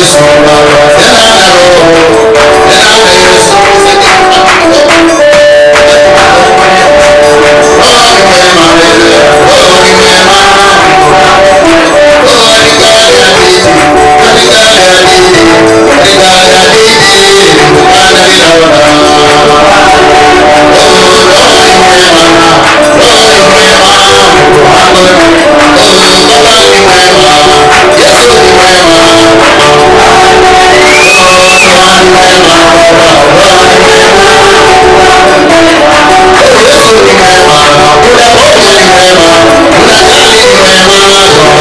Yesu tena Roho ni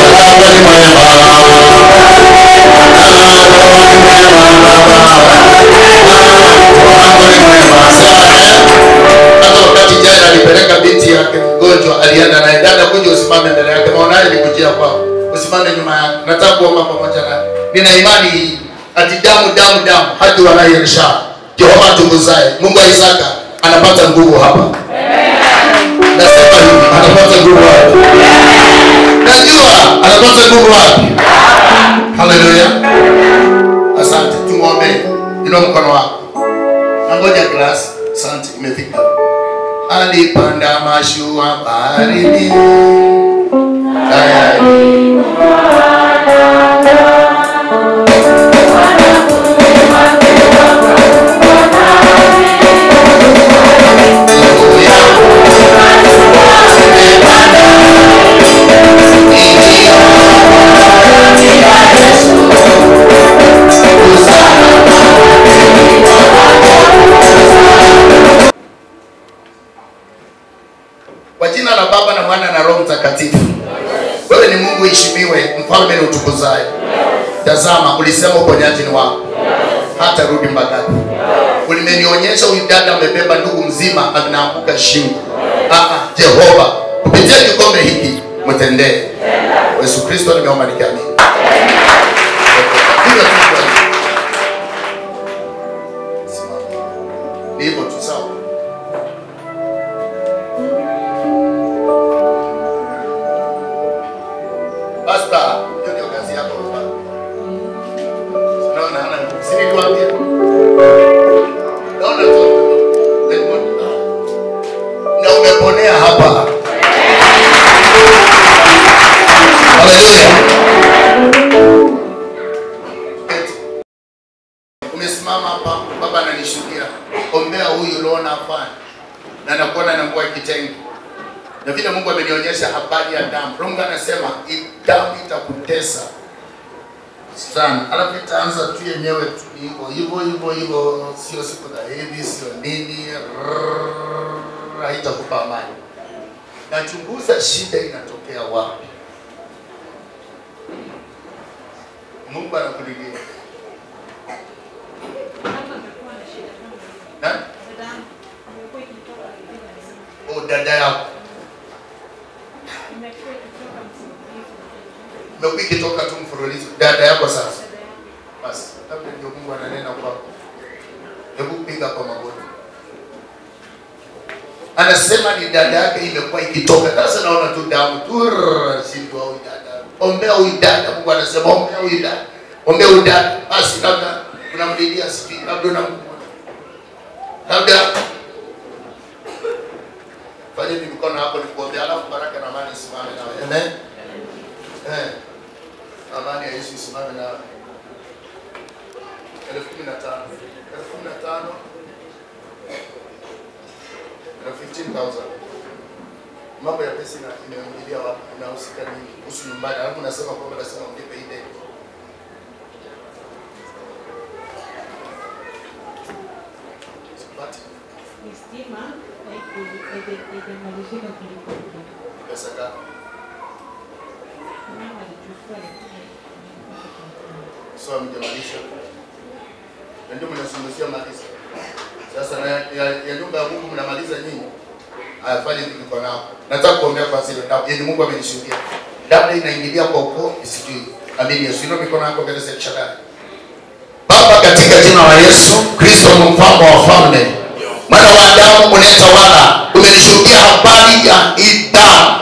hadi wanayerisha jehova tunguzaye mungu wa isaka anapata nguvu hapa. Nasema hivi anapata nguvu hapa. najua anapata nguvu wapi? Haleluya. Asante. Tumwombee ino mkono wako. Nangoja glasi. Asante. Imefika. Alipanda mashua baharini gentil yenyewe tu hivyo hivyo hivyo sio siku za hedhi, sio nini, haitakupa amani. Nachunguza shida inatokea wapi. Mungu anakulilia Na? Oh, dada yako imekuwa ikitoka tu mfululizo dada yako sasa basi labda ndio mungu ananena kwako. Hebu piga kwa magoti. Anasema ni dada yake imekuwa ikitoka. Sasa naona tu damu. Tu shindwa huyu dada. Ombea huyu mungu anasema ombea huyu ombea huyu basi labda unamlilia sipi, labda unamkuona labda fanya hivi mikono yako nikuombea alafu baraka na amani isimame nawe. Amen. Eh. Amani ya Yesu isimame na elfu kumi na tano elfu kumi na tano na 15,000 mambo ya pesa ina- inaingilia wapi? Inahusika nini? Kuhusu nyumbani. Alafu nasema kwamba nasema mlipe kulipa. pesa so amjamalisha na ndio mnazungumzia maliza sasa na ya, ya nyumba ya Mungu mnamaliza nyinyi? Afanye kitu kwa nao nataka kuombea kwa zile damu yenye Mungu amenishuhudia. Labda inaingilia kwa ukoo isijui amini Yesu. Ndio mikono yako mbele za Shaddai Baba katika jina la Yesu Kristo mfalme wa falme. Mwana wa Adamu unayetawala umenishuhudia habari ya Ida damu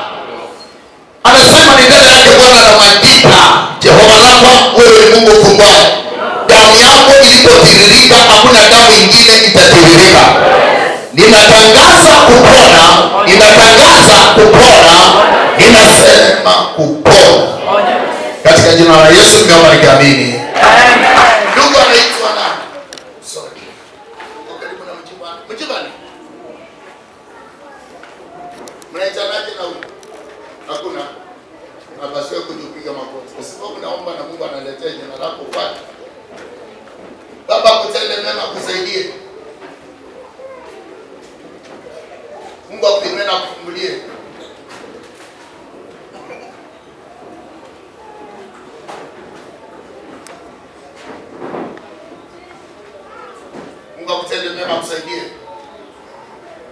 anasema ni dada yake Bwana na majita Jehova Rafa, wewe ni Mungu ufungwaye. itatiririka ninatangaza kupona ninatangaza kupona ninasema kupona. Katika jina la yesu karibu na na hakuna. Mungu analetea jina lako baba mema akusaidie mungu akuinue na akufungulie. Mungu akutende mema akusaidie.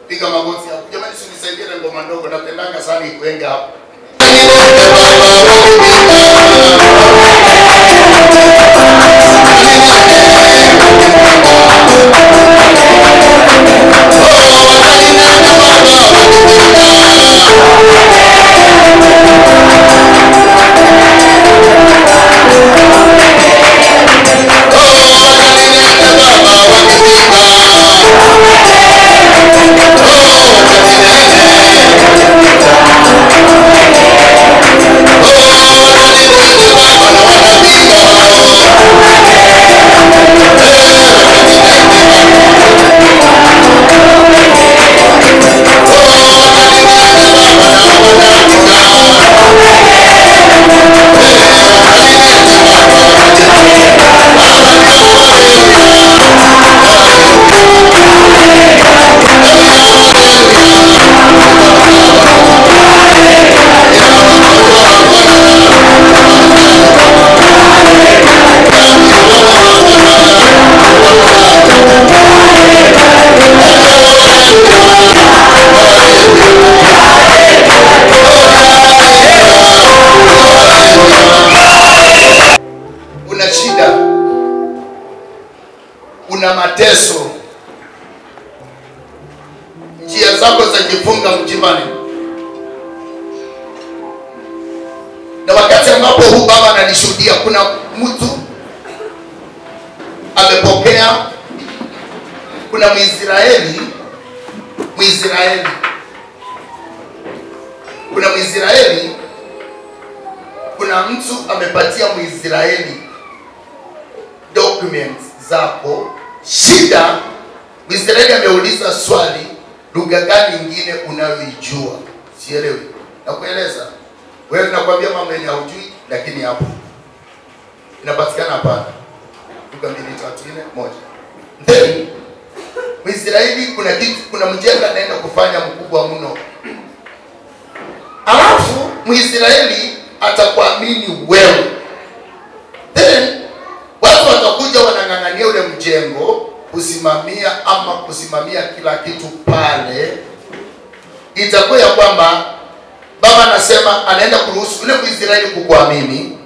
Piga magoti hapo. Jamani sinisaidie na ngoma ndogo. Napendanga sana ikuenge hapo una mateso. Njia zako zajifunga mjimani na wakati ambapo huu baba ananishuhudia kuna mtu amepokea kuna mwisraeli mwisraeli kuna mwisraeli kuna mtu amepatia mwisraeli documents zako shida. Mwisraeli ameuliza swali lugha gani nyingine unayoijua? Sielewi. Nakueleza. Wewe nakwambia mambo yenye haujui lakini hapo inapatikana hapana lugha mbili tatu nne moja. Then mwisraeli kuna kitu kuna mjenga anaenda kufanya mkubwa mno. Alafu mwisraeli atakuamini wewe then watu watakuja mjengo kusimamia ama kusimamia kila kitu pale itakuwa ya kwamba baba anasema anaenda kuruhusu ule mwisraeli kukuamini.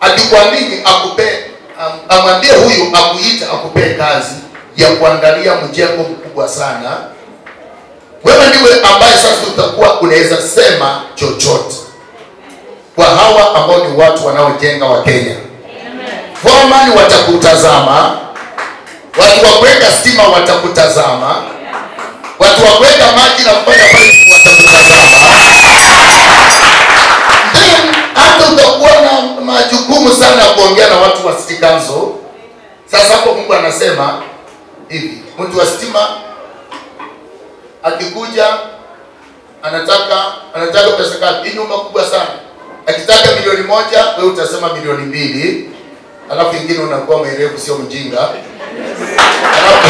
Akikuamini akupe am- amwambie huyu akuita akupee kazi ya kuangalia mjengo mkubwa sana. Wewe ndiwe ambaye sasa utakuwa unaweza sema chochote kwa hawa ambao ni watu wanaojenga wa kenya foreman watakutazama. Watu wa kuweka stima watakutazama. Watu wa kuweka maji na kufanya pipe watakutazama. Then hata utakuwa na majukumu sana ya kuongea na watu wa city council. Sasa hapo mungu anasema hivi mtu wa stima akikuja anataka anataka pesa ngapi? Hii nyumba kubwa sana. Akitaka milioni moja wewe utasema milioni mbili alafu ingine unakuwa mwerevu sio mjinga. Alafu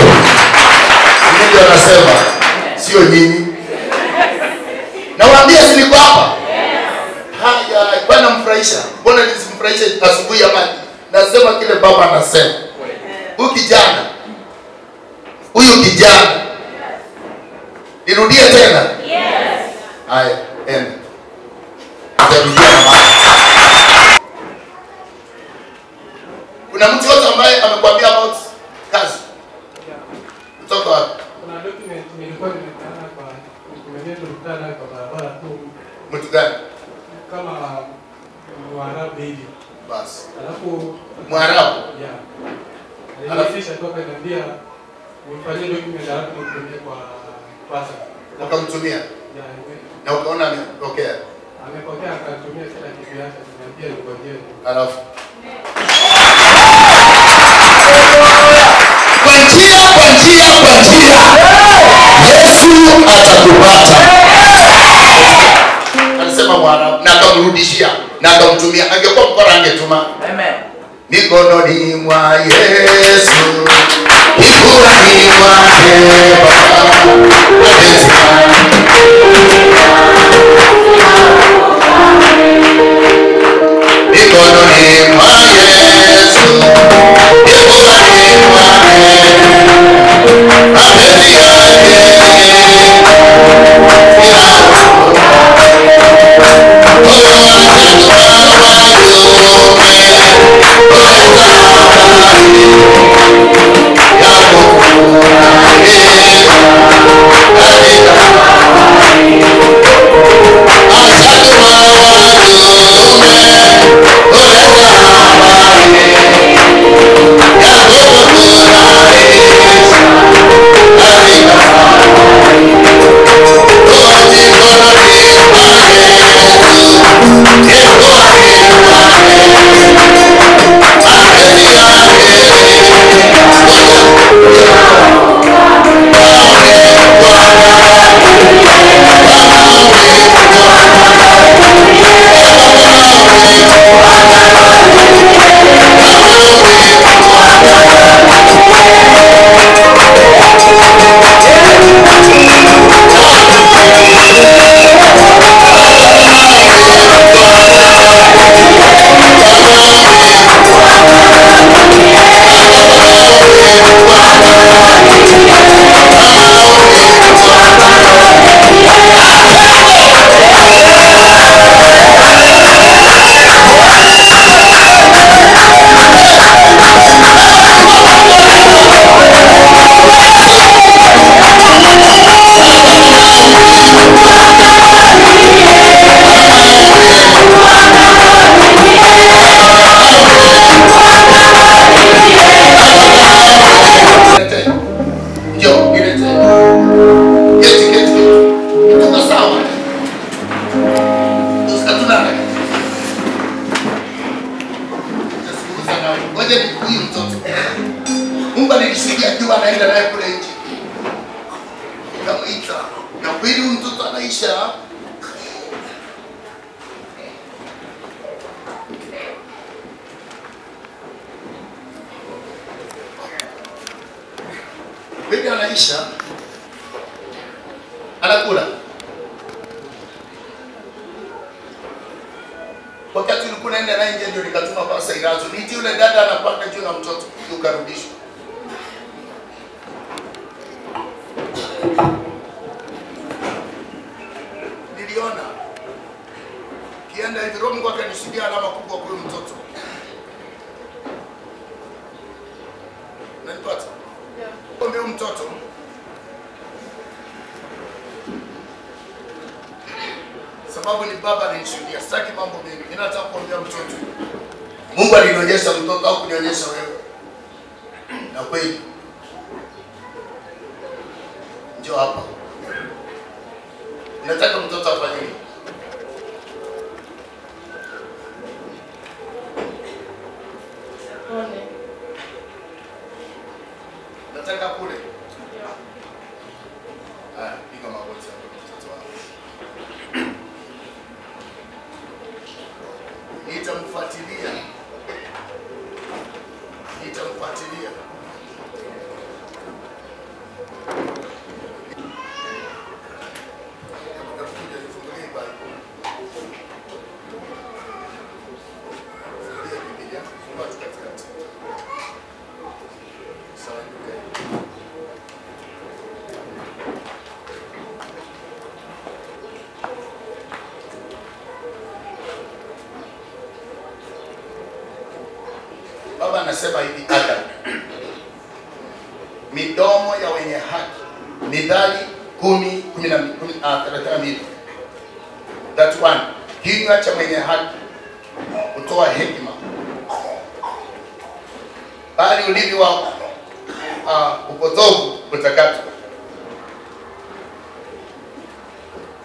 anasema sio nyinyi. Nawaambia si niko hapa. Haya bwana mfurahisha mbona nisimfurahishe asubuhi ama nasema kile baba anasema. Huyu kijana huyu kijana. Nirudie tena. Haya enda utarudia na kuna mtu yote ambaye amekwambia about kazi. Kutoka wapi? Kuna document nilikuwa nimekutana kwa kumwambia tulikutana kwa barabara tu. Mtu gani? Kama Mwarabu hivi. basi. Alafu mwarabu? Yeah. Alafu? Nikasafisha toka niambia nifanyie document alafu nitumie kwa pasa. Ukamtumia? Ya, ime- na ukaona amepokea, amepokea akatumia kila kitu yake, niambia ningojee. alafu njia kwa njia Yesu atakupata. Alisema Bwana na akamrudishia na akamtumia. Angekuwa mkora angetuma Amen. mikononi mwa Yesu, mikononi mwake Baba, mikononi mwa Yesu, mwake Oh, Nikamwita. Na kweli huyu mtoto anaisha. Kweli anaisha. Anakula. Wakati ulikuwa naenda naye nje ndio nikatuma pasa irazo. Niti yule dada anapanda juu na mtoto ukarudishwa. Niliona kienda hivi Roho Mungu akanisikia alama kubwa kwa huyu mtoto. Unanipata? Kumbe huyu mtoto sababu ni baba alinishuhudia, sitaki mambo mengi, mimi nataka kuambia mtoto. Mungu alinionyesha mtoto au kunionyesha wewe, na kweli njoo hapa. Nataka mtoto afanye Baba anasema hivi Adam, midomo ya wenye haki, Mithali kumi kumi ah, mbili. That one, kinywa cha mwenye haki hutoa hekima, bali ulimi wa uh, upotovu utakatwa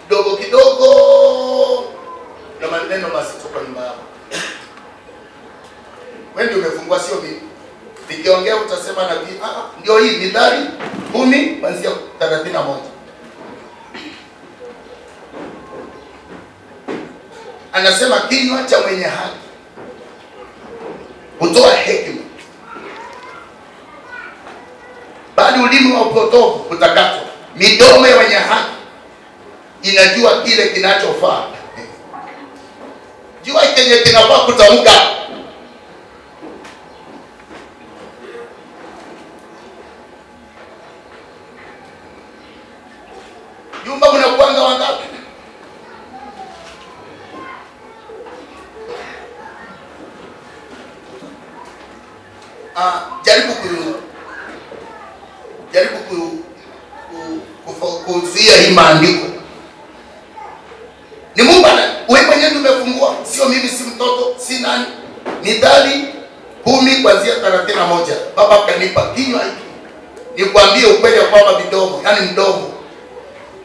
kidogo kidogo na maneno mazito kwa nyumba yako. Wewe ndio umefungua, sio mimi. Nikiongea utasema nabii, ah, ndio hii Mithali kumi kuanzia thelathini na moja. Anasema kinywa cha mwenye haki hutoa hekima, bali ulimi wa upotovu utakatwa. Midomo ya wenye haki inajua kile kinachofaa. Jua kenye kinafaa kutamka. Jumba mnakuanga wangapi? Ah, jaribu ku jaribu ku, ku, kufa- kuzuia hii maandiko ni Mungu ana wewe mwenyewe ndio umefungua, sio mimi, si mtoto, si nani. Mithali kumi kuanzia thelathini na moja baba kanipa kinywa hiki nikwambie ukweli ya kwamba midomo, yani mdomo.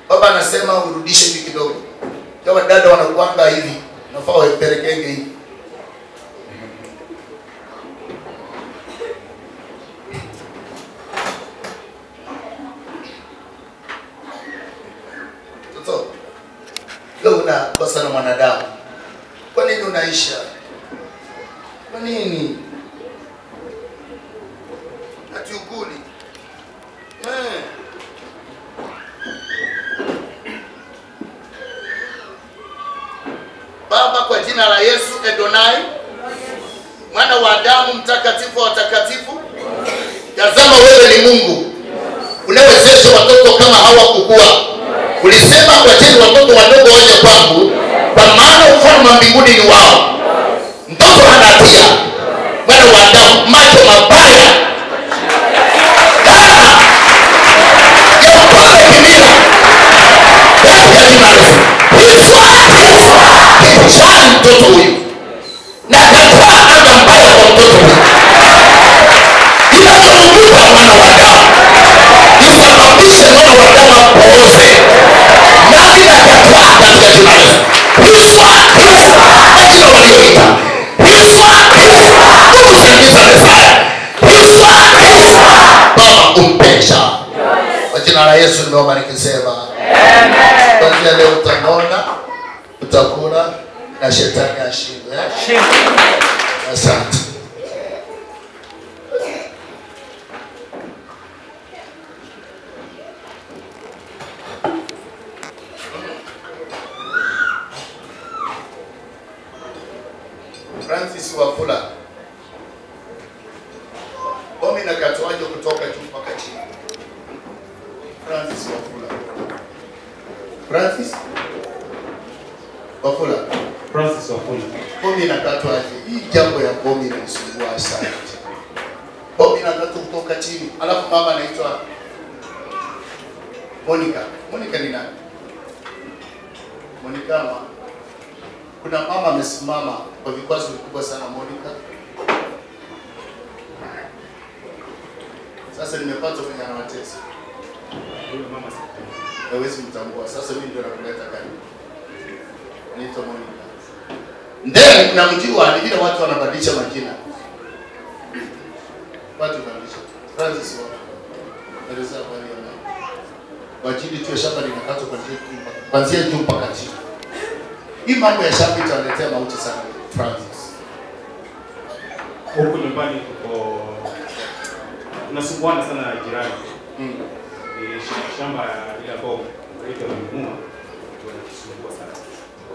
Baba anasema urudishe hivi kidogo, kama dada wanakuanga hivi, nafaa waipelekenge hivi. Toto, leo unakosa na mwanadamu. Kwa nini unaisha? Kwa nini? Hatiukuli. Eh. Baba, kwa jina la Yesu Edonai, mwana wa Adamu, mtakatifu wa watakatifu, tazama wewe ni Mungu unawezesha watoto kama hawa kukua. Ulisema wacheni watoto wadogo waje kwangu, kwa maana ufalme wa mbinguni ni wao. Mtoto hana mwana wa Adamu, macho mabaya. Mtoto huyu. Na kataa mbaya kwa mtoto huyu Jambo ya bomi inanisumbua sana. Bomi tatu kutoka chini. Alafu mama anaitwa Monica. Monica ni nani? Monica ma. Kuna mama amesimama kwa vikwazo vikubwa sana Monica. Sasa nimepata kwenye anawatesa. Huyo mama sasa. hawezi mtambua. Sasa mimi ndio nakuleta karibu. Anaitwa Monica. Then namjua ni vile watu wanabadilisha majina. Watu wanabadilisha. Francis wa Eleza habari ya Mungu. Kwa ajili tu ya shamba linakatwa kwa mpaka- kuanzia juu mpaka chini. Hii mambo ya shamba italetea mauti sana Francis. Huku nyumbani tuko tunasumbuana sana na jirani. Mm. Ni sh- shamba ile ambayo inaitwa sana.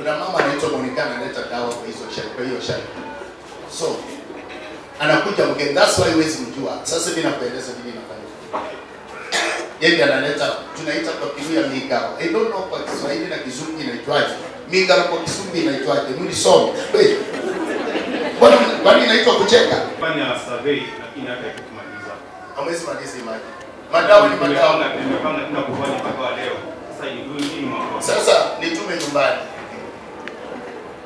Kuna mama anaitwa Monica analeta dawa kwa hizo shari, kwa hiyo shari. So anakuja mgeni, that's why huwezi mjua. Sasa mimi nakueleza nini nafanya. Yeye analeta tunaita kwa Kiluya migao. I don't know kwa Kiswahili na Kizungu inaitwaje. Migao kwa Kizungu inaitwaje? Mlisome. Kweli? Bwana kwani inaitwa kucheka? Fanya survey lakini hata ikumaliza. Hamwezi maliza imani. Madawa ni madawa. Nimepanga kufanya mpaka leo. Sasa nitume nyumbani,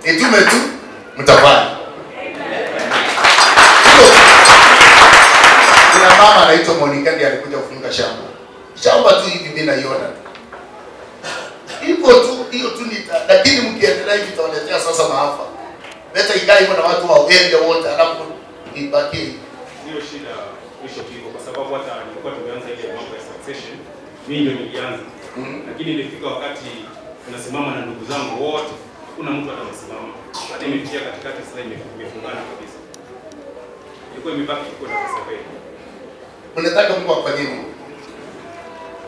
nitume tu, mtafanya. Kuna mama anaitwa Monica ndiye alikuja kufunga shamba. Shamba tu hivi mi naiona. Hivyo tu hiyo tu nita lakini mkiendelea hivi itawaletea sasa maafa. Leta ikaa hivyo na watu waende wote alafu ibaki. Hiyo shida Bishop iko kwa sababu hata nilikuwa tumeanza ile mambo ya succession, mimi ndio nilianza. Mhm. Lakini ilifika wakati tunasimama na ndugu zangu wote, hakuna mtu atasimama. Hata imefikia katikati sasa imefungana kabisa. Ilikuwa imebaki tuko na pesa pekee. Unataka Mungu akufanyie nini?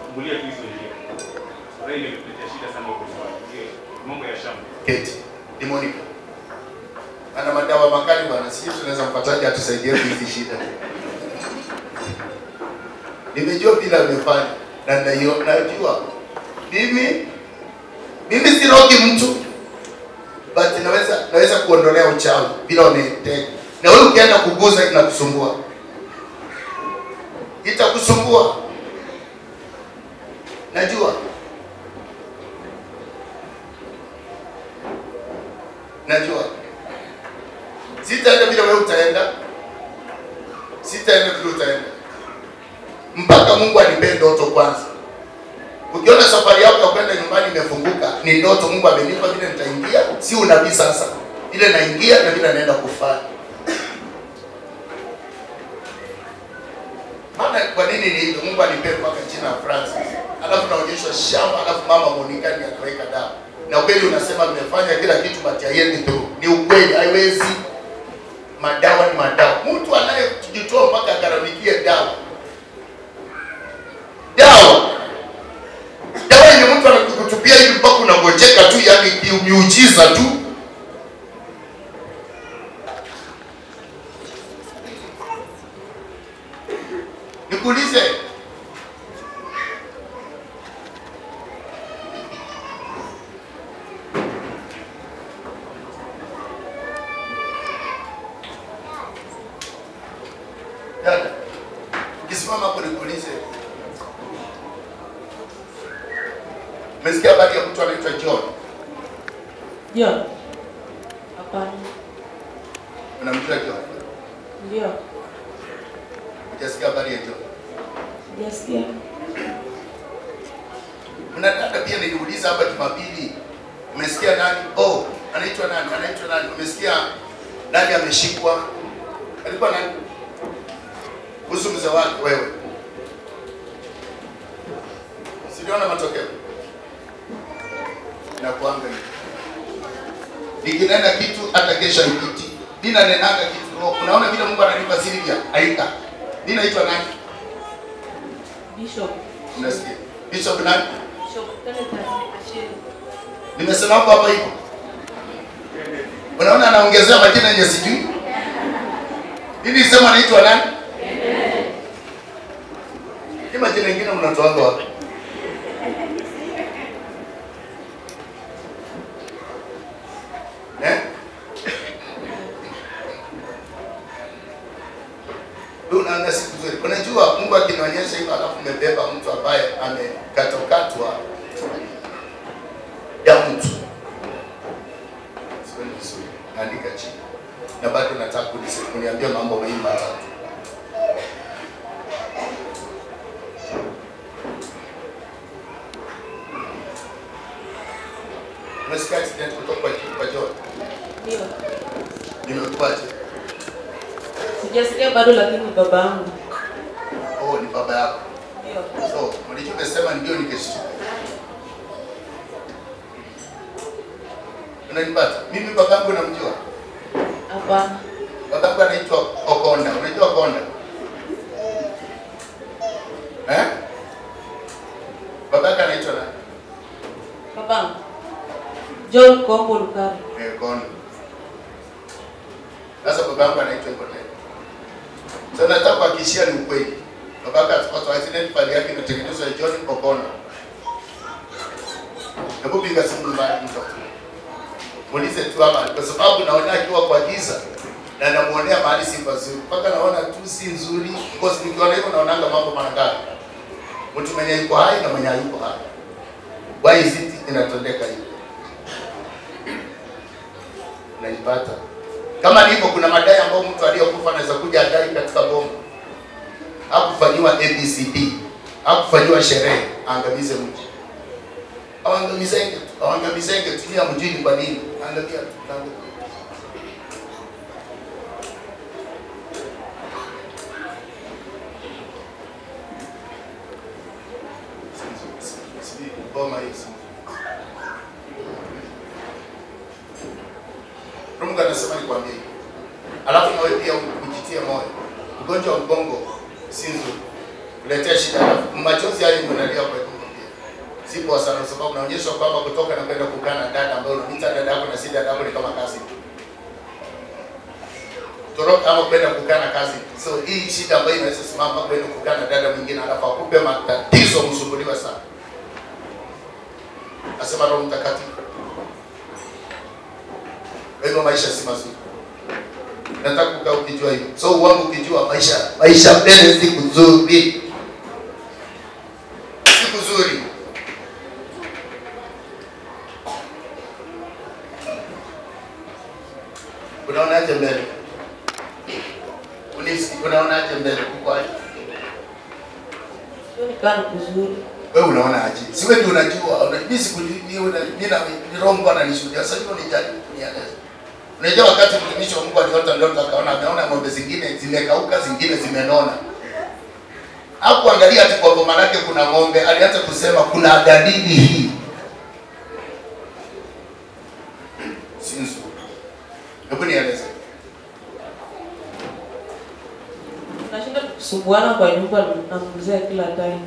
Kubulia tu hizo njia. Sasa ile imetuletea shida sana huko kwa mambo ya shamba. Keti. Ni Monica. Ana madawa makali bwana, sisi tunaweza mpataje atusaidie hizi shida. Nimejua bila amefanya na najua mimi mimi sirogi mtu but naweza naweza kuondolea uchawi bila unaitega. Na wewe ukienda kuguza inakusumbua. Itakusumbua. Najua. najua sitaenda vile wewe utaenda sitaenda vile utaenda mpaka mungu anipee ndoto kwanza ukiona safari yako ya kwenda nyumbani imefunguka. Ni ndoto. Mungu amenipa vile nitaingia. Si unabii sasa. Ile naingia na vile naenda kufanya. Maana kwa nini ni hivyo mungu anipee mpaka jina francis? Alafu naonyeshwa shamba alafu mama Monica ni akaweka dawa. Na ukweli unasema nimefanya kila kitu but haiendi through ni ukweli haiwezi. Madawa ni madawa. Mtu anayejitoa mpaka agharamikie dawa dawa yenye mtu anakutupia hivi mpaka unagojeka tu yani miujiza tu. Nikuulize dada ukisimama hapo nikuulize umesikia habari ya mtu anaitwa john? Ndio. Hapana. unamjua john? Ndio. hujasikia habari ya john? Sijasikia. kuna dada pia niliuliza hapa jumapili umesikia nani? Oh anaitwa nani? Anaitwa nani? Umesikia nani ameshikwa? Alikuwa nani? Kuhusu mzee wake wewe. Siliona matokeo nakuanga hivi nikinena kitu hata kesha ikiti nina nenanga kitu. Roho unaona vile mungu ananipa ya aika Nina itwa nani? Bishop. unasikia? Bishop nani? Bishop Kenneth Ashiri. nimesema hapo hapa hivyo. Unaona anaongezea majina yenye sijui? Ili sema anaitwa nani? Ni majina ingine mnatoanga wapi eh? Wewe unaona siku nzuri unajua mungu akinionyesha hivyo alafu umebeba mtu ambaye amekatwakatwa ya mtu Sioni vizuri. naandika chini na bado nataka kunise- kuniambia mambo mawili matatu umesikia accident kutoka kwa kwa John Ndio. nimekuaje Sijasikia bado lakini baba yangu. oh ni baba yako Ndio. so ulichokisema ndio nikeshtuka unanipata mimi babangu namjua Hapana. babangu anaitwa Okonda unajua Okonda eh babaka anaitwa nani Babangu. John Kombo Lukari. Eh, Kondo. sasa babangu anaitwa tena sasa nataka kuhakikishia ni ukweli. Babaka atapata accident pale yake inatengenezwa ya John Kokona. hebu piga simu mbaya mtoto muulize tu hapa kwa sababu naona akiwa kwa giza na namuonea mahali si pazuri. Mpaka naona tu si nzuri because nikiona hivyo naonanga mambo mara ngapi mtu mwenye yuko hai na mwenye hayuko hai. Why is it inatendeka hivyo? Naipata kama nilivyo, kuna madai ambayo mtu aliyokufa anaweza kuja adai katika bomu akufanyiwa ABCD, hakufanyiwa sherehe, aangamize mji. Awangamizenge tu, awangamizenge tu, mjini. kwa nini, angamia tu. angamia. Sijui ngoma hii sijui. Mungu anasema nikwambie hivi. Alafu nawe pia ujitie moyo. Ugonjwa wa ubongo si nzuri. Kuletea shida alafu machozi hayo mnalia kwa Mungu pia. Si poa sana kwa sababu naonyesha kwamba kutoka na kwenda kukaa na dada ambayo unaita dada yako na si dada yako ni kama kazi. Toroka ama kwenda kukaa na kazi. So hii shida ambayo inaweza simama kwenda kukaa na dada mwingine alafu akupe matatizo msumbuliwa sana. Nasema Roho Mtakatifu. Kwa hivyo maisha si mazuri. Nataka kukaa ukijua hivyo. So wangu ukijua maisha maisha mbele si kuzuri. Si kuzuri. Unaonaje mbele? Unisi, unaonaje mbele? kukwaje? Wewe unaona aje? Si wewe ndio unajua. Una- ni sikujui ni rombo mimi na ni roho Mungu ananishuhudia. Sasa hiyo ni jaribu kunieleza. Unajua wakati mtumishi wa Mungu aliota ndoto akaona ameona ng'ombe zingine zimekauka, zingine zimenona. Hakuangalia ati kwa boma lake kuna ng'ombe, alianza kusema kuna dalili hii. Si nzuri. Hebu nieleze. Tunashinda kusumbuana kwa nyumba na mzee kila time.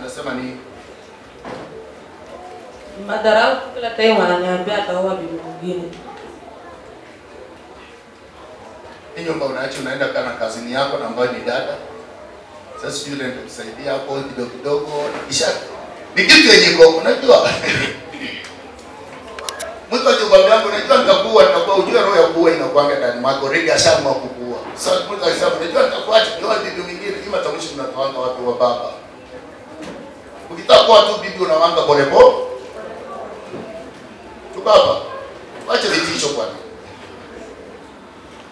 Anasema nini? Madharau kila time ananiambia ataoa bibi mwingine. Hii nyumba unaacha unaenda kana kazini yako na ambayo ni dada. Sasa sijui ile ndio kusaidia hapo kidogo kidogo. Kisha ni kitu yenye iko unajua. Mtu akikwambia yangu unajua nitakuua nitakuwa ujue roho ya kuua inakuanga ndani mwako. Rega ashaamua kukuua. Sasa mtu akisema unajua nitakuacha ndio bibi mwingine kima tamshi tunatoanga wapi wa baba. Ukitaka kuwa tu bibi unawanga polepole pole. Tu baba. Wacha vitisho bwana.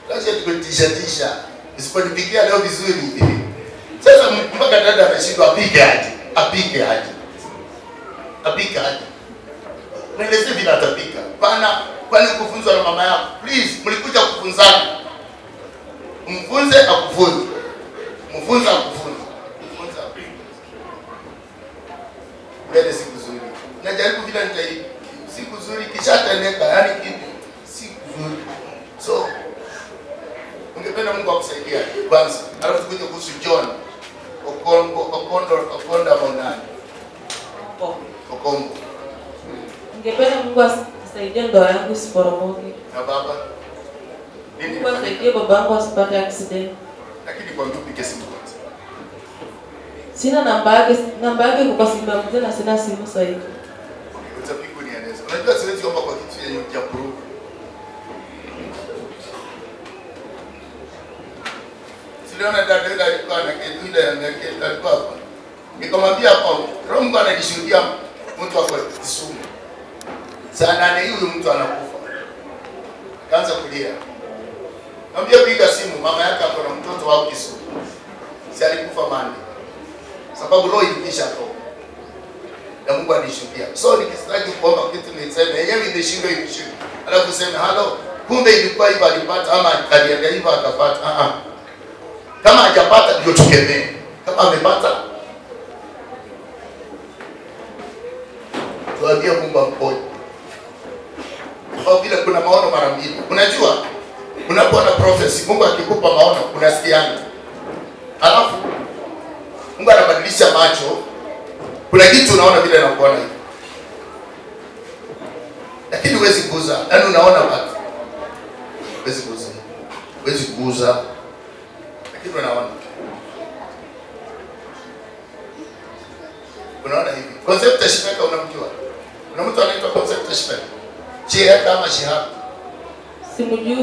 Lazima tumetisha tisha. Usiponipikia leo vizuri. Sasa mpaka dada ameshindwa apike aje? Apike aje? Apike aje? Mweleze vile atapika. Pana kwani kufunzwa na mama yako. Please, mlikuja kufunzana. Mfunze akufunze. Mfunze akufunze. Mfunze akufunze. Mbele siku nzuri. Najaribu vile nitaii. siku nzuri kishatendeka, yani kitu siku nzuri. So ungependa Mungu akusaidia kwanza, alafu tukuje kuhusu John Okombo Okondo Okonda Monani Okombo. Ningependa Mungu asaidie ndoa yangu isiporomoke. na baba nini Mungu asaidie baba yangu asipate accident. Lakini kwa mtu pike simu kwanza. Sina namba yake, namba yake kwa simu yangu tena na sina simu sasa hivi. Utapiga unieleze. Unajua siwezi omba kwa kitu yenye hujaprove. Siliona dada alikuwa ile ameketa alikuwa hapa. Nikamwambia hapo, Roho Mungu ananishuhudia mtu ako Kisumu. Saa nane huyu mtu anakufa. Kaanza kulia. Mwambie piga simu, mama yake ako na mtoto wao Kisumu. Si alikufa Monday. Sababu roho ilikisha toka na Mungu anishuhudia. So nikisitaki kuomba kitu niseme yenyewe imeshindwa imeshindwa. Alafu sema halo, kumbe ilikuwa hivyo alipata ama aliangalia hivyo akapata. Ah ah. Kama hajapata ndio tukemee. Kama amepata tuambie Mungu amponye. Kwa vile kuna maono mara mbili. Unajua unapoona prophecy Mungu akikupa maono unasikiana. Alafu Mungu anabadilisha macho kuna kitu unaona vile nakuona hivi lakini huwezi kuuza yaani unaona watu huwezi kuuza huwezi kuuza lakini naona unaona hivi. Concept ya shipeka unamjua? Kuna mtu anaitwa concept ya shipeka chieka ama shihaba Simjui.